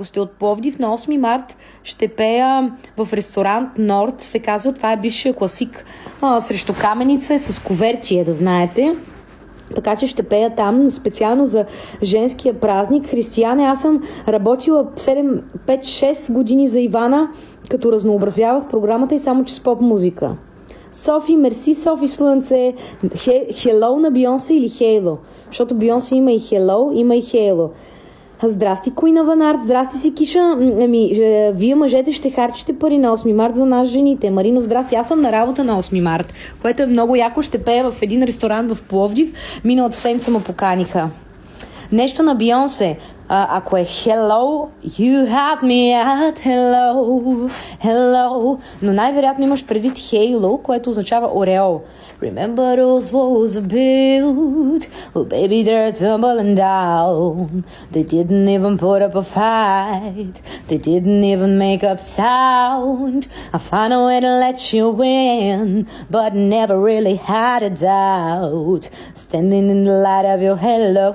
Гости от Пловдив на 8 март ще пея в ресторант Норд, се казва, това е бившия класик а, срещу каменица с коверчие, да знаете. Така че ще пея там специално за женския празник. Християне, аз съм работила 7, 5-6 години за Ивана, като разнообразявах програмата и само че с поп музика. Софи, мерси, Софи Слънце, Хело на Бионсе или Хейло. Защото Бионсе има и Хело, има и Хейло. Здрасти, Куина Ванарт, здрасти си, Киша. Ами, е, вие мъжете ще харчите пари на 8 март за нас жените. Марино, здрасти, аз съм на работа на 8 март, което е много яко. Ще пея в един ресторант в Пловдив. Миналата седмица му поканиха. Нещо на Бионсе. А, ако е hello, you had me at hello, hello. Но най-вероятно имаш предвид halo, което означава ореол. Remember those walls are built, well baby they're tumbling down. They didn't even put up a fight, they didn't even make up sound. I found a way to let you win, but never really had a doubt. Standing in the light of your hello.